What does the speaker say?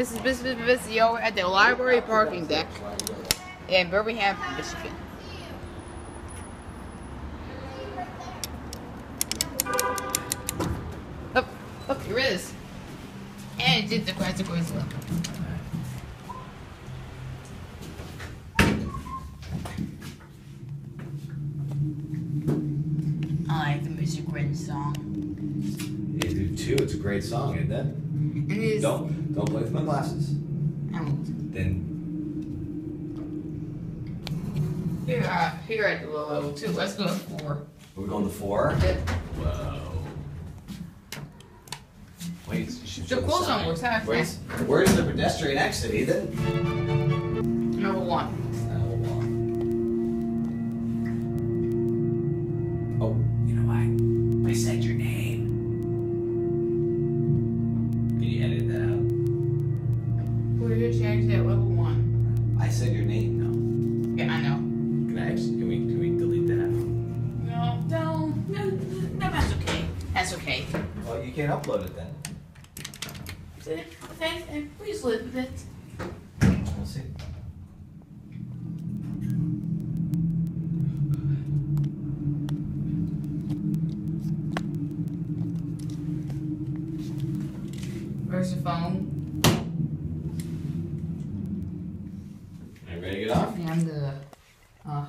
This is this is this is at the library parking deck in Birmingham, Michigan. Up, up, here it is. And it did the classic as well. I like the Music Grin song. You do too. It's a great song, isn't it? And it is. Don't don't play with my glasses. I won't. Then Here, uh, here at the level two. Let's go to four. we're going to four. Yeah. Whoa. Wait, you should The show cool sign. song works, huh? Where's, where's the pedestrian exit, Ethan? Number one. Out? We're here change at level one. I said your name, though. Yeah, I know. Can I actually, can we, can we delete that? No, no, no, no, that's okay. That's okay. Well, you can't upload it then. Thanks, and please live with it. We'll see. Where's the phone? Ready to get off? Yeah, I'm the. Uh,